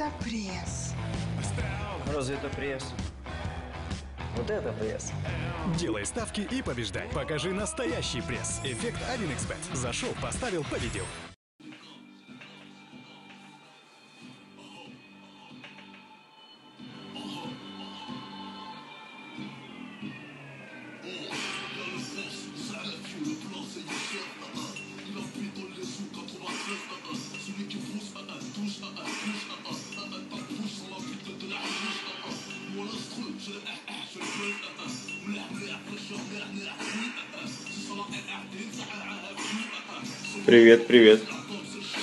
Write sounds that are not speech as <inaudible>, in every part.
это пресс. Разве это пресс? Вот это пресс. Делай ставки и побеждай. Покажи настоящий пресс. Эффект 1xbet. Зашел, поставил, победил. Привет, привет.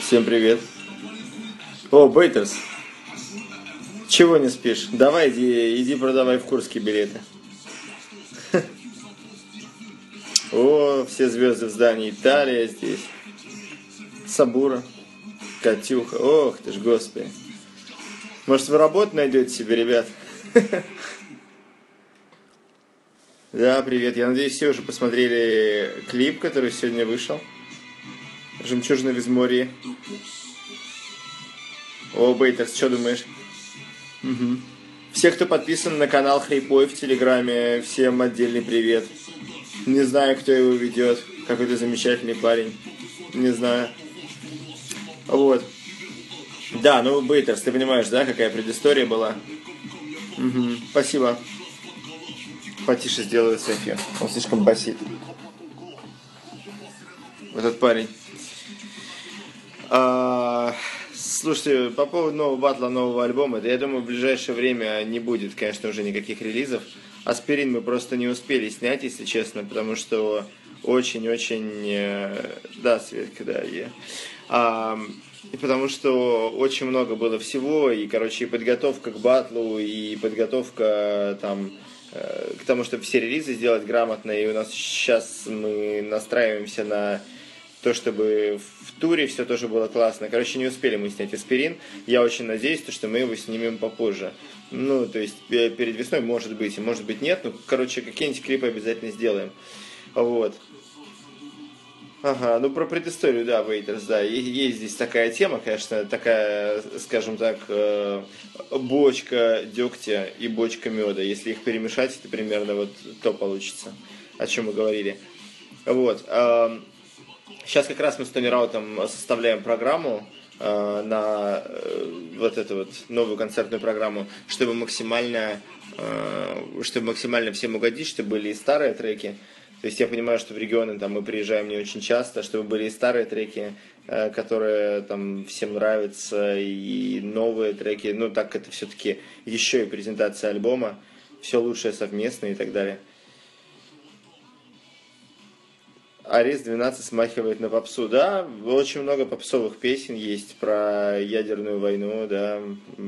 Всем привет. О, Бейтерс. Чего не спишь? Давай, иди, иди продавай в Курске билеты. <laughs> О, все звезды в здании. Италия здесь. Сабура. Катюха. Ох ты ж, господи. Может, вы работу найдете себе, ребят? <laughs> Да, привет. Я надеюсь, все уже посмотрели клип, который сегодня вышел. Жемчужина в. О, Бейтерс, что думаешь? Угу. Все, кто подписан на канал Хрипой в Телеграме, всем отдельный привет. Не знаю, кто его ведет. Какой-то замечательный парень. Не знаю. Вот. Да, ну, Бейтерс, ты понимаешь, да, какая предыстория была? Угу. Спасибо. Потише сделаю София. Он слишком басит. Этот парень. А, слушайте, по поводу нового батла, нового альбома, да я думаю, в ближайшее время не будет, конечно, уже никаких релизов. Аспирин мы просто не успели снять, если честно, потому что очень-очень... э, Да, Светка, да, я. А, и потому что очень много было всего, и, короче, и подготовка к батлу, и подготовка там э, к тому, чтобы все релизы сделать грамотно, и у нас сейчас мы настраиваемся на то, чтобы в туре все тоже было классно. Короче, не успели мы снять аспирин. Я очень надеюсь, то, что мы его снимем попозже. Ну, то есть э, перед весной может быть, может быть нет. Ну, короче, какие-нибудь клипы обязательно сделаем. Вот. Ага, ну про предысторию, да, Вейтерс, да, есть здесь такая тема, конечно, такая, скажем так, э, бочка дегтя и бочка меда. Если их перемешать, это примерно вот то получится, о чем мы говорили. Вот. Сейчас как раз мы с Тони Раутом составляем программу э, на э, вот эту вот новую концертную программу, чтобы максимально, э, чтобы максимально всем угодить, чтобы были и старые треки. То есть я понимаю, что в регионы там мы приезжаем не очень часто, чтобы были и старые треки, э, которые там всем нравятся, и новые треки. Ну так это все-таки еще и презентация альбома, все лучшее совместно и так далее. Арест 12 смахивает на попсу. Да, очень много попсовых песен есть про ядерную войну, да,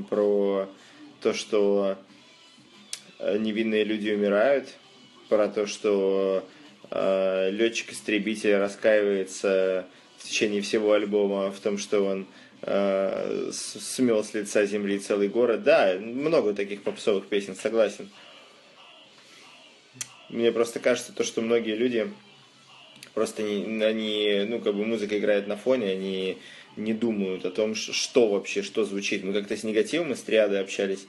про то, что э, невинные люди умирают, про то, что э, летчик-истребитель раскаивается в течение всего альбома в том, что он э, смел с лица земли целый город. Да, много таких попсовых песен, согласен. Мне просто кажется, то, что многие люди просто не, они, ну, как бы музыка играет на фоне, они не думают о том, что вообще, что звучит. Мы как-то с негативом из триады общались,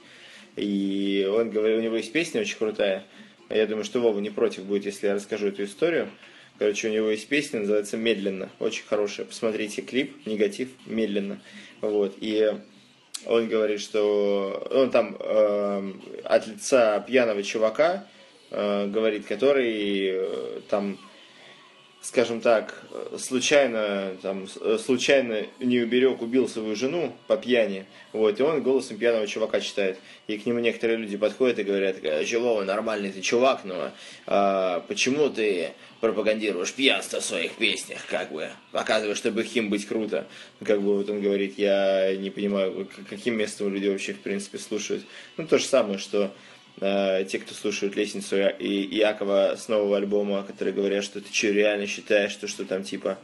и он говорил, у него есть песня очень крутая. Я думаю, что Вова не против будет, если я расскажу эту историю. Короче, у него есть песня, называется «Медленно», очень хорошая. Посмотрите клип, негатив, «Медленно». Вот, и он говорит, что он там э, от лица пьяного чувака э, говорит, который э, там скажем так, э, случайно, там, э, случайно не уберег, убил свою жену по пьяни, вот, и он голосом пьяного чувака читает. И к нему некоторые люди подходят и говорят, «А чего вы, нормальный ты чувак, но а, почему ты пропагандируешь пьянство в своих песнях, как бы, показываешь, чтобы им быть круто. Как бы вот он говорит, я не понимаю, каким местом люди вообще, в принципе, слушают. Ну, то же самое, что э, те, кто слушают «Лестницу» и Якова с нового альбома, которые говорят, что ты что, реально считаешь, что, что там типа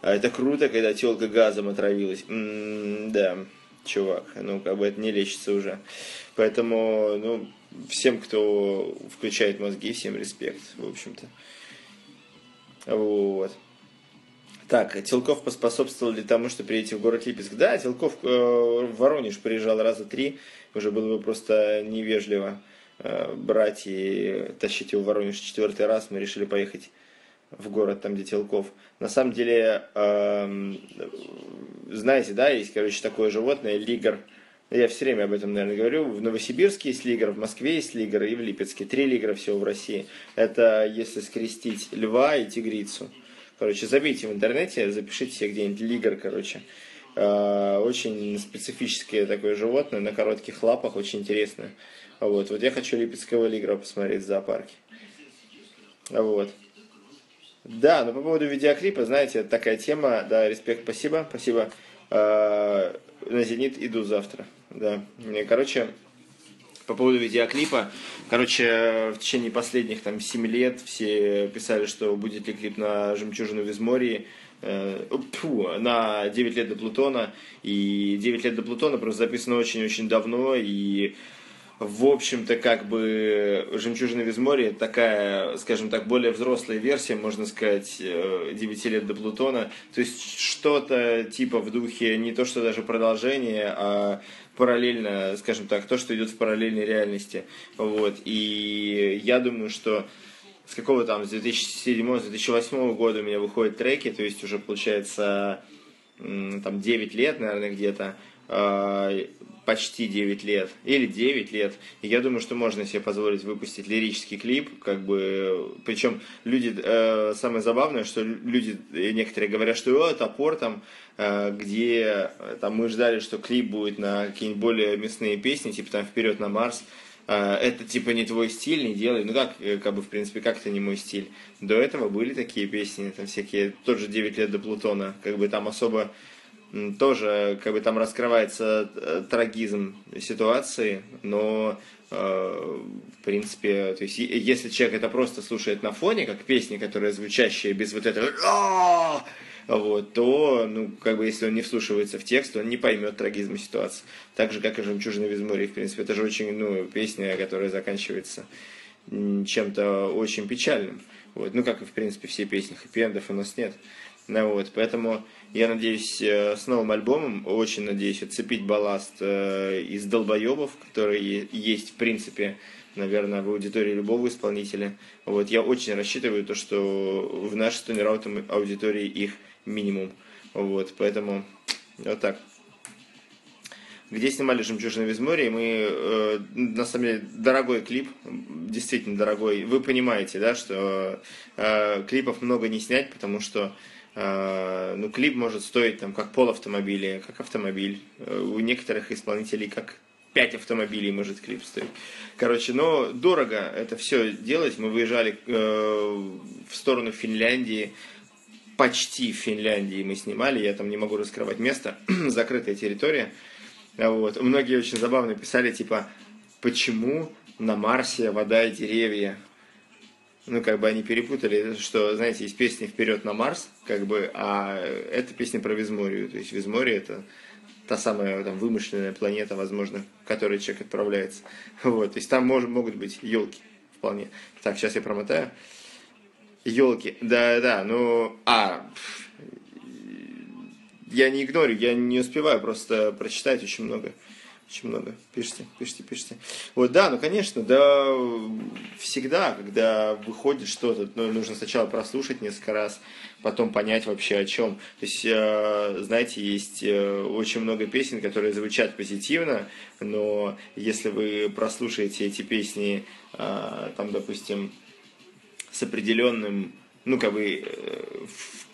«А это круто, когда телка газом отравилась. М, да, чувак, ну как бы это не лечится уже. Поэтому, ну, всем, кто включает мозги, всем респект, в общем-то. Вот. Так, Телков поспособствовал ли тому, что приедете в город Липецк? Да, Телков э, в Воронеж приезжал раза три. Уже было бы просто невежливо э, брать и тащить его в Воронеж четвертый раз. Мы решили поехать в город, там, где Телков. На самом деле, э, знаете, да, есть, короче, такое животное, лигр. Я все время об этом, наверное, говорю. В Новосибирске есть лигр, в Москве есть лигр и в Липецке. Три лигра всего в России. Это если скрестить льва и тигрицу. Короче, забейте в интернете, запишите себе где-нибудь лигр, короче. Э, очень специфическое такое животное на коротких лапах, очень интересное. Вот, вот я хочу липецкого лигра посмотреть в зоопарке. Вот. Да, но по поводу видеоклипа, знаете, такая тема, да, респект, спасибо, спасибо. Э, на «Зенит» иду завтра, да. Короче, по поводу видеоклипа. Короче, в течение последних там 7 лет все писали, что будет ли клип на «Жемчужину в Изморье», э, фу, на 9 лет до Плутона. И 9 лет до Плутона просто записано очень-очень давно, и в общем-то, как бы «Жемчужина в Изморье» такая, скажем так, более взрослая версия, можно сказать, «9 лет до Плутона». То есть что-то типа в духе не то, что даже продолжение, а параллельно, скажем так, то, что идет в параллельной реальности. Вот. И я думаю, что с какого там, с 2007-2008 года у меня выходят треки, то есть уже получается там 9 лет, наверное, где-то. А, почти 9 лет, или 9 лет. И я думаю, что можно себе позволить выпустить лирический клип, как бы, причем люди, э, самое забавное, что люди, некоторые говорят, что о, топор там, э, где там мы ждали, что клип будет на какие-нибудь более мясные песни, типа там «Вперед на Марс», э, это типа не твой стиль, не делай. Ну как, э, как бы, в принципе, как это не мой стиль? До этого были такие песни, там всякие, тот же «9 лет до Плутона», как бы там особо тоже как бы там раскрывается э, трагизм ситуации, но э, в принципе, то есть если человек это просто слушает на фоне, как песни, которые звучащие без вот этого вот, то, ну, как бы, если он не вслушивается в текст, он не поймет трагизм ситуации. Так же, как и «Жемчужина без моря», в принципе, это же очень, ну, песня, которая заканчивается чем-то очень печальным. Вот, ну, как и, в принципе, все песни хэппи у нас нет. Ну, вот, поэтому я надеюсь э, с новым альбомом, очень надеюсь, отцепить балласт э, из долбоебов, которые есть, в принципе, наверное, в аудитории любого исполнителя. Вот, я очень рассчитываю то, что в нашей стонераутом аудитории их минимум. Вот, поэтому вот так. Где снимали «Жемчужина в Изморье», мы, э, на самом деле, дорогой клип, действительно дорогой. Вы понимаете, да, что э, клипов много не снять, потому что а, ну, клип может стоить там как пол автомобиля, как автомобиль. Э, у некоторых исполнителей как 5 автомобилей может клип стоить. Короче, но дорого это все делать. Мы выезжали э, в сторону Финляндии, почти в Финляндии мы снимали, я там не могу раскрывать место, <clears throat> закрытая территория. Вот. Многие очень забавно писали, типа, почему на Марсе вода и деревья? ну, как бы они перепутали, что, знаете, есть песни «Вперед на Марс», как бы, а это песня про Визморию. То есть Визмория – это та самая там, вымышленная планета, возможно, в которой человек отправляется. Вот, то есть там мож, могут быть елки вполне. Так, сейчас я промотаю. Елки, да-да, ну, а, я не игнорю, я не успеваю просто прочитать очень много. Очень много. Пишите, пишите, пишите. Вот, да, ну, конечно, да, всегда, когда выходит что-то, ну, нужно сначала прослушать несколько раз, потом понять вообще о чем. То есть, э, знаете, есть э, очень много песен, которые звучат позитивно, но если вы прослушаете эти песни, э, там, допустим, с определенным ну, как бы, э,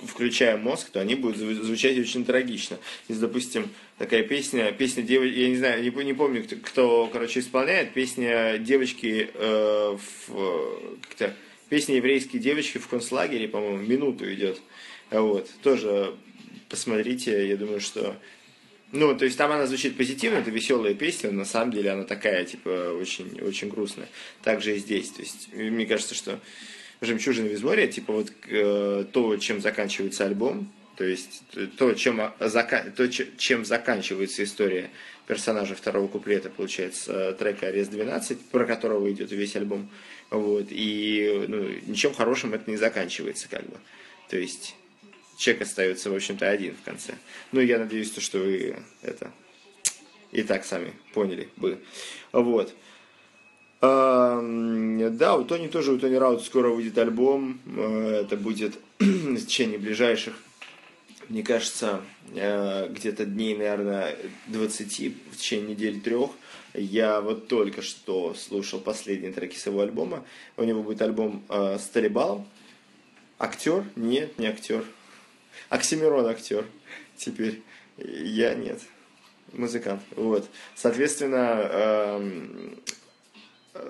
включая мозг, то они будут звучать очень трагично. Если, допустим, такая песня, песня девочки, я не знаю, не, не помню, кто, кто, короче, исполняет, песня девочки э, в, как-то, песня еврейской девочки в концлагере, по-моему, минуту идет. Вот, тоже посмотрите, я думаю, что ну, то есть там она звучит позитивно, это веселая песня, но на самом деле она такая, типа, очень, очень грустная. Также и здесь. То есть, мне кажется, что «Жемчужина Визморья», типа вот э, то, чем заканчивается альбом, то есть то, чем, зака... то, чем заканчивается история персонажа второго куплета, получается, трека «Арест-12», про которого идет весь альбом. Вот, и ну, ничем хорошим это не заканчивается, как бы. То есть чек остается, в общем-то, один в конце. Ну, я надеюсь, то, что вы это и так сами поняли бы. Вот. Да, у Тони тоже, у Тони Раут скоро выйдет альбом. Э, это будет <clears throat> в течение ближайших, мне кажется, э, где-то дней, наверное, 20, в течение недель трех. Я вот только что слушал последние треки с его альбома. У него будет альбом э, с Талибалом. Актер? Нет, не актер. Оксимирон актер. Теперь я нет. Музыкант. Вот. Соответственно, эм,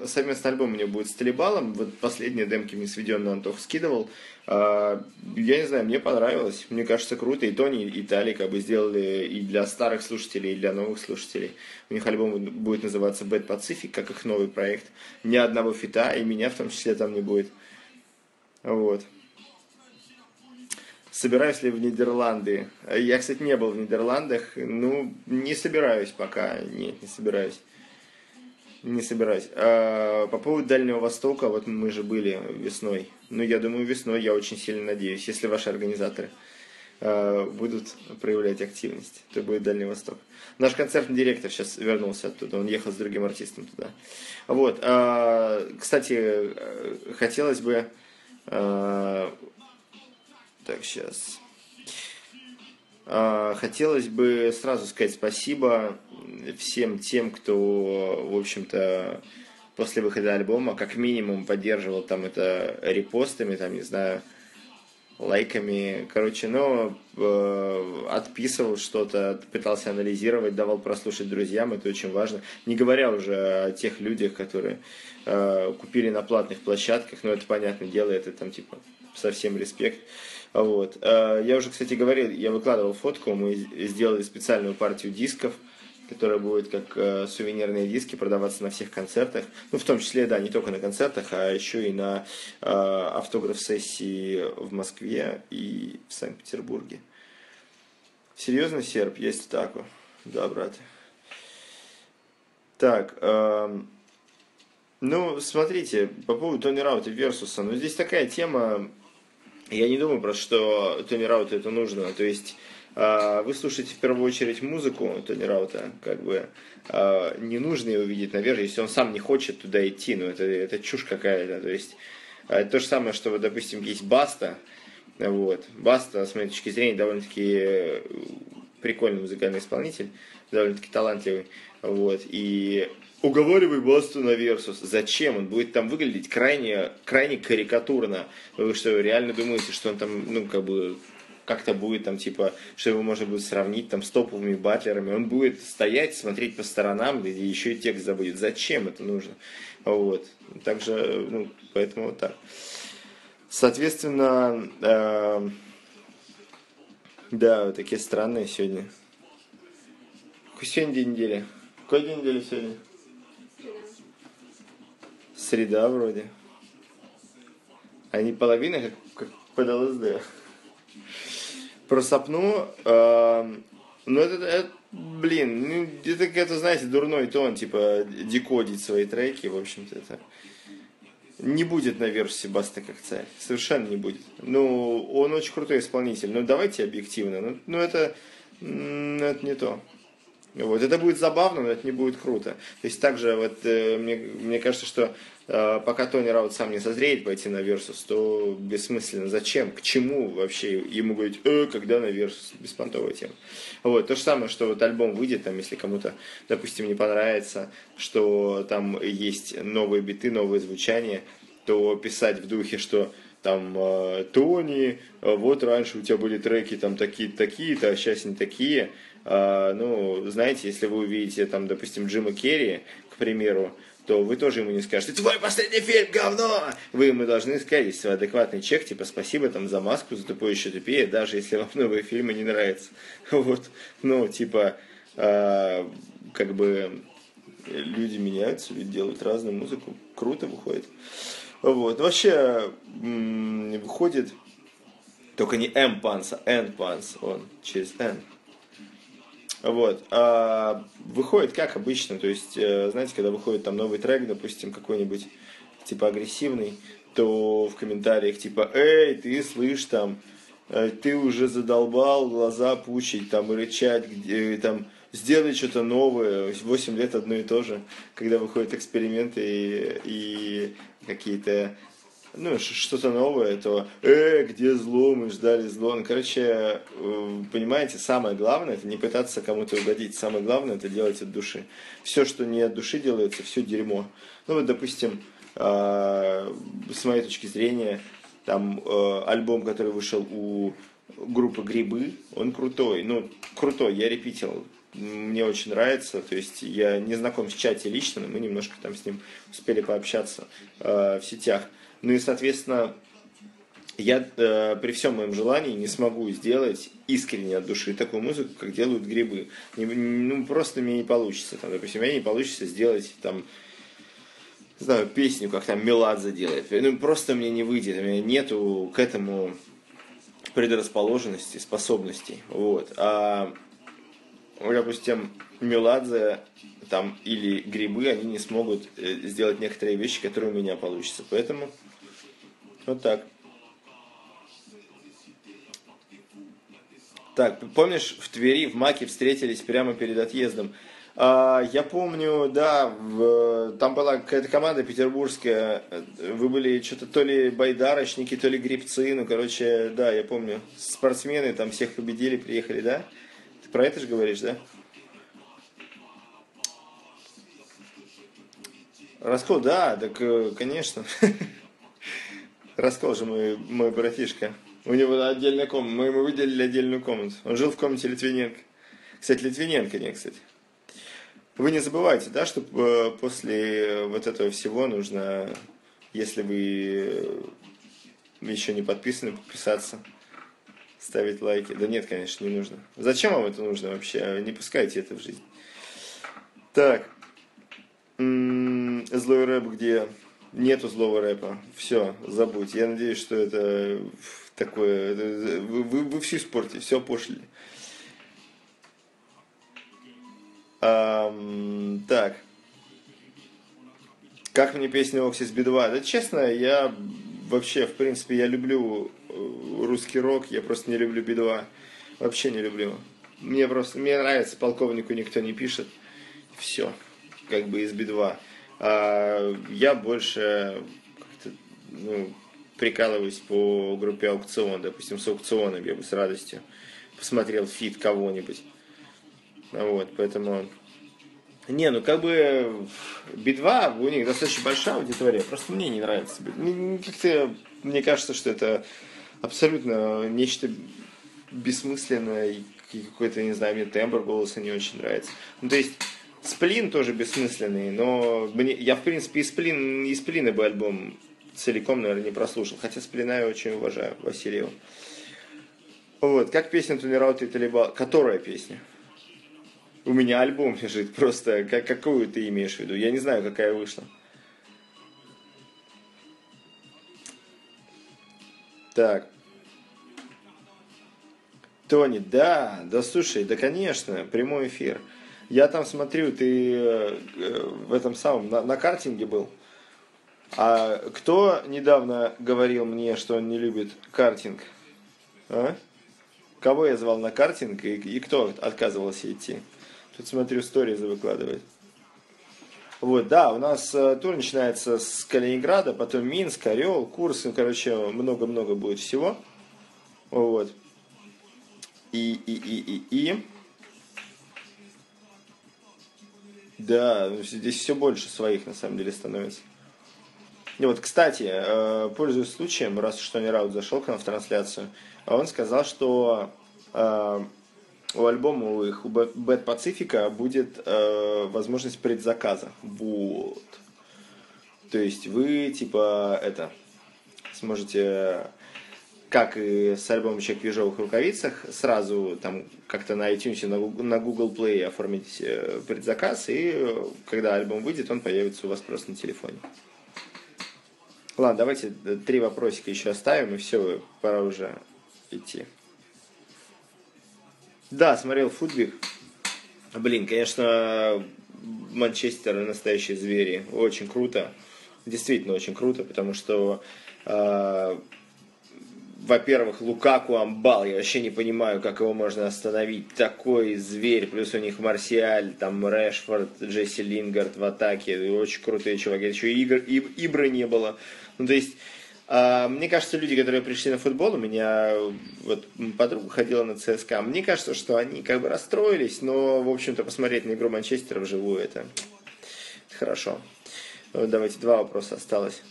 совместный альбом у него будет с Талибалом. Вот последние демки мне сведенно Антох скидывал. Э, я не знаю, мне понравилось. Мне кажется, круто. И Тони, и Тали как бы сделали и для старых слушателей, и для новых слушателей. У них альбом будет называться Bad Pacific, как их новый проект. Ни одного фита, и меня в том числе там не будет. Вот. Собираюсь ли в Нидерланды? Я, кстати, не был в Нидерландах. Ну, не собираюсь пока. Нет, не собираюсь. Не собираюсь. А, по поводу Дальнего Востока, вот мы же были весной. Ну, я думаю, весной я очень сильно надеюсь, если ваши организаторы а, будут проявлять активность, то будет Дальний Восток. Наш концертный директор сейчас вернулся оттуда, он ехал с другим артистом туда. Вот. А, кстати, хотелось бы так, сейчас. А, хотелось бы сразу сказать спасибо всем тем, кто, в общем-то, после выхода альбома как минимум поддерживал там это репостами, там, не знаю, лайками, короче, ну, э, отписывал что-то, пытался анализировать, давал прослушать друзьям, это очень важно. Не говоря уже о тех людях, которые э, купили на платных площадках, но это понятное дело, это там типа совсем респект. Вот. Э, я уже, кстати, говорил, я выкладывал фотку, мы сделали специальную партию дисков, которая будет как э, сувенирные диски продаваться на всех концертах. Ну, в том числе, да, не только на концертах, а еще и на э, автограф-сессии в Москве и в Санкт-Петербурге. Серьезно, серп, есть так. Да, брат. Так, э, ну, смотрите, по поводу Тони Раута Версуса, ну, здесь такая тема, я не думаю просто, что Тони Рауту это нужно. То есть вы слушаете в первую очередь музыку Тони Раута, как бы а, не нужно его видеть наверх, если он сам не хочет туда идти, ну это, это чушь какая-то. То есть а, то же самое, что, допустим, есть Баста, вот. Баста, с моей точки зрения, довольно-таки прикольный музыкальный исполнитель, довольно-таки талантливый. Вот. И уговаривай Басту на Versus. Зачем? Он будет там выглядеть крайне, крайне карикатурно. Вы что, реально думаете, что он там, ну, как бы, как-то будет там, типа, что его можно будет сравнить там с топовыми батлерами. Он будет стоять, смотреть по сторонам, и еще и текст забудет. Зачем это нужно? Вот. Также, ну, поэтому вот так. Соответственно, э, да, вот такие странные сегодня. Сегодня день недели. Какой день недели сегодня? Среда вроде. А не половина, как, как под ЛСД. Про сапну, э, ну это, это, блин, ну это какой-то, знаете, дурной тон, типа декодить свои треки, в общем-то это не будет на Versus е Баста как царь. Совершенно не будет. Ну, он очень крутой исполнитель. Ну, давайте объективно. Ну, ну это, ну, это не то. Вот. Это будет забавно, но это не будет круто. То есть также вот э, мне, мне кажется, что э, пока Тони Раут сам не созреет пойти на Versus, то бессмысленно. Зачем? К чему вообще ему говорить, э, когда на Versus? Беспонтовая тема. Вот. То же самое, что вот альбом выйдет, там, если кому-то, допустим, не понравится, что там есть новые биты, новые звучания, то писать в духе, что там э, Тони, э, вот раньше у тебя были треки там такие-то, такие-то, а сейчас не такие – ну, знаете, если вы увидите, там, допустим, Джима Керри, к примеру, то вы тоже ему не скажете, твой последний фильм, говно! Вы ему должны сказать, если адекватный чек, типа, спасибо там за маску, за тупое еще тупее, даже если вам <laughs> новые фильмы не нравятся. Вот, ну, типа, э, как бы люди меняются, люди делают разную музыку, круто выходит. Вот, вообще, выходит только не M-Pants, а N-Pants, он через N. Вот. А выходит как обычно, то есть, э, знаете, когда выходит там новый трек, допустим, какой-нибудь типа агрессивный, то в комментариях типа, эй, ты слышь там, э, ты уже задолбал глаза пучить, там, и рычать, где, там, сделай что-то новое, 8 лет одно и то же, когда выходят эксперименты и, и какие-то ну, что-то новое, то «э, где зло, мы ждали зло». Ну, короче, э, понимаете, самое главное – это не пытаться кому-то угодить. Самое главное – это делать от души. Все, что не от души делается, все дерьмо. Ну, вот, допустим, а, с моей точки зрения, там э, альбом, который вышел у группы Грибы, он крутой. Ну, крутой, я репитил мне очень нравится. То есть я не знаком с чате лично, но мы немножко там с ним успели пообщаться э, в сетях. Ну и, соответственно, я э, при всем моем желании не смогу сделать искренне от души такую музыку, как делают грибы. Не, ну, просто мне не получится. Там, допустим, мне не получится сделать там, не знаю, песню, как там Меладзе делает. Ну, просто мне не выйдет. У меня нету к этому предрасположенности, способностей. Вот. А, допустим, Меладзе там, или грибы, они не смогут э, сделать некоторые вещи, которые у меня получатся. Поэтому вот так. Так, помнишь, в Твери, в Маке встретились прямо перед отъездом? А, я помню, да, в, там была какая-то команда петербургская. Вы были что-то то ли байдарочники, то ли грибцы. Ну, короче, да, я помню. Спортсмены там всех победили, приехали, да? Про это же говоришь, да? Раскол, да, так, э, конечно. <laughs> Раскол же мой, мой братишка. У него отдельная комната. Мы ему выделили отдельную комнату. Он жил в комнате Литвиненко. Кстати, Литвиненко не, кстати. Вы не забывайте, да, что э, после вот этого всего нужно, если вы еще не подписаны, подписаться, ставить лайки. Да нет, конечно, не нужно. Зачем вам это нужно вообще? Не пускайте это в жизнь. Так. Злой рэп, где Нету злого рэпа. Все, забудь. Я надеюсь, что это такое... Вы, вы, вы все испортили, все пошли. Um, так. Как мне песня Оксис Би-2? Да честно, я вообще, в принципе, я люблю э, русский рок, я просто не люблю Би-2. Вообще не люблю. Мне просто, мне нравится, полковнику никто не пишет. Все, как бы из Би-2. А, я больше ну, прикалываюсь по группе АукцЫон. Допустим, с АукцЫоном я бы с радостью посмотрел feat кого-нибудь. Вот, поэтому... Не, ну как бы Би-2, у них достаточно большая аудитория, просто мне не нравится. Как-то мне кажется, что это абсолютно нечто бессмысленное, и какой-то, не знаю, мне тембр голоса не очень нравится. Ну, то есть, Сплин тоже бессмысленный, но мне, я, в принципе, и Сплин, и Сплина бы альбом целиком, наверное, не прослушал. Хотя Сплина я очень уважаю, Васильева. Вот, как песня Тунераут и Талиба. Которая песня? У меня альбом <laughs> лежит просто. Как, какую ты имеешь в виду? Я не знаю, какая вышла. Так. Тони, да, да слушай, да конечно, прямой эфир. Я там смотрю, ты э, в этом самом, на, на картинге был. А кто недавно говорил мне, что он не любит картинг? А? Кого я звал на картинг и, и кто отказывался идти? Тут смотрю, сториз выкладывает. Вот, да, у нас э, тур начинается с Калининграда, потом Минск, Орел, Курс, ну, короче, много-много будет всего. Вот. И, и, и, и, и. Да, ну, здесь все больше своих на самом деле становится. И вот, кстати, э, пользуясь случаем, раз что не Раут зашел к нам в трансляцию, он сказал, что э, у альбома у их, у Bad Pacific будет э, возможность предзаказа. Вот. То есть вы, типа, это, сможете как и с альбомом «Человек в ежовых рукавицах», сразу там как-то на iTunes, на Google, Play оформить э, предзаказ, и э, когда альбом выйдет, он появится у вас просто на телефоне. Ладно, давайте э, три вопросика еще оставим, и все, пора уже идти. Да, смотрел футбик. Блин, конечно, Манчестер настоящие звери. Очень круто. Действительно очень круто, потому что во-первых, Лукаку Амбал, я вообще не понимаю, как его можно остановить. Такой зверь, плюс у них Марсиаль, там Решфорд, Джесси Лингард в атаке, очень крутые чуваки. Еще игр, и, Ибры не было. Ну, то есть, э, мне кажется, люди, которые пришли на футбол, у меня вот подруга ходила на ЦСКА, мне кажется, что они как бы расстроились, но, в общем-то, посмотреть на игру Манчестера вживую, это, это хорошо. Давайте, два вопроса осталось.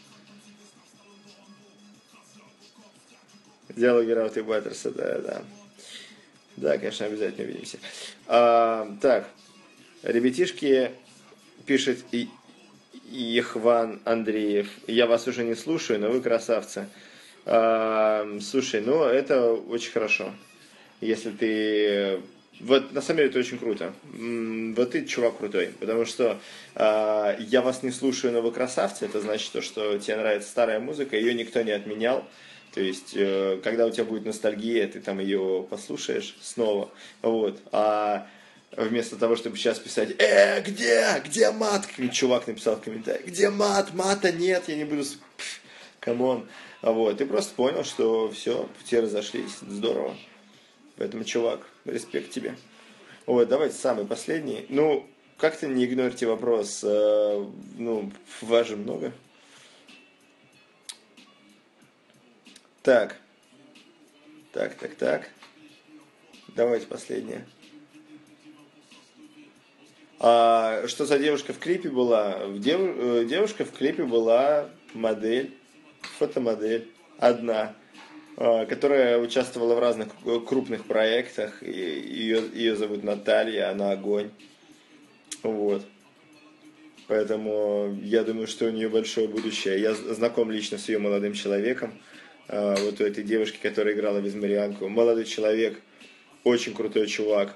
Диалоги Раута и Баттерса, да, да. Да, конечно, обязательно увидимся. А, так, ребятишки, пишет и Ехван Андреев. Я вас уже не слушаю, но вы красавцы. А, слушай, ну это очень хорошо. Если ты... Вот на самом деле это очень круто. Вот ты чувак крутой. Потому что э, я вас не слушаю, но вы красавцы. Это значит, то, что тебе нравится старая музыка, ее никто не отменял. То есть, э, когда у тебя будет ностальгия, ты там ее послушаешь снова. Вот. А вместо того, чтобы сейчас писать, э, где, где мат? Чувак написал в комментариях, где мат? Мата нет, я не буду... Come on. Вот. Ты просто понял, что все, пути разошлись. Здорово. Поэтому, чувак, респект тебе. Вот, давайте самый последний. Ну, как-то не игнорите вопрос. Э, ну, вас же много. Так. Так, так, так. Давайте последнее. А, что за девушка в клипе была? Дев, э, девушка в клипе была модель, фотомодель, одна, а, которая участвовала в разных крупных проектах. Ее, ее зовут Наталья, она огонь. Вот. Поэтому я думаю, что у нее большое будущее. Я знаком лично с ее молодым человеком. А, вот у этой девушки, которая играла Визмарианку. Молодой человек, очень крутой чувак,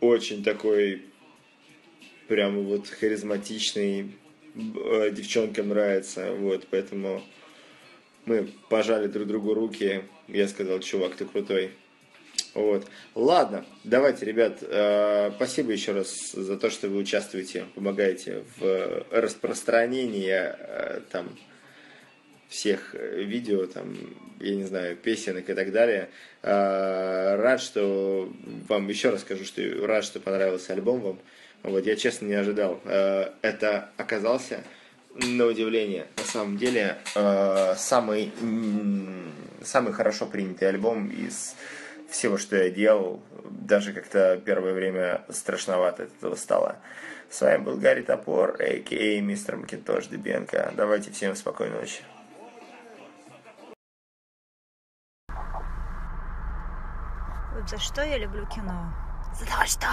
очень такой прямо вот харизматичный, э, девчонкам нравится, вот, поэтому мы пожали друг другу руки, я сказал, чувак, ты крутой. Вот. Ладно, давайте, ребят, э, спасибо еще раз за то, что вы участвуете, помогаете в распространении э, там всех э, видео, там, я не знаю, песенок и так далее. А, рад, что вам, еще раз скажу, что рад, что понравился альбом вам. Вот, я честно не ожидал. А, это оказался, на удивление, на самом деле, а, самый, самый хорошо принятый альбом из всего, что я делал. Даже как-то первое время страшновато от этого стало. С вами был Гарри Топор, а.к.а. мистер Макинтош Дебенко. Давайте всем спокойной ночи. За что я люблю кино? За то, что